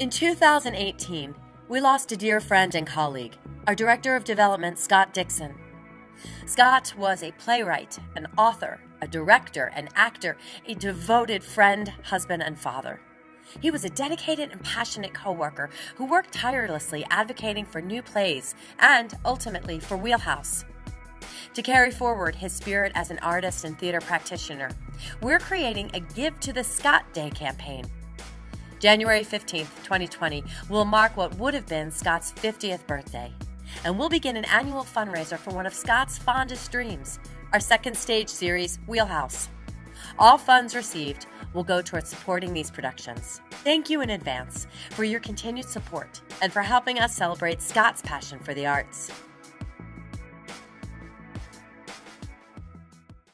In 2018, we lost a dear friend and colleague, our Director of Development, Scott Dixon. Scott was a playwright, an author, a director, an actor, a devoted friend, husband, and father. He was a dedicated and passionate coworker who worked tirelessly advocating for new plays and ultimately for Wheelhouse. To carry forward his spirit as an artist and theater practitioner, we're creating a Give to the Scott Day campaign. January 15th, 2020 will mark what would have been Scott's 50th birthday, and we'll begin an annual fundraiser for one of Scott's fondest dreams, our second stage series, Wheelhouse. All funds received will go towards supporting these productions. Thank you in advance for your continued support and for helping us celebrate Scott's passion for the arts.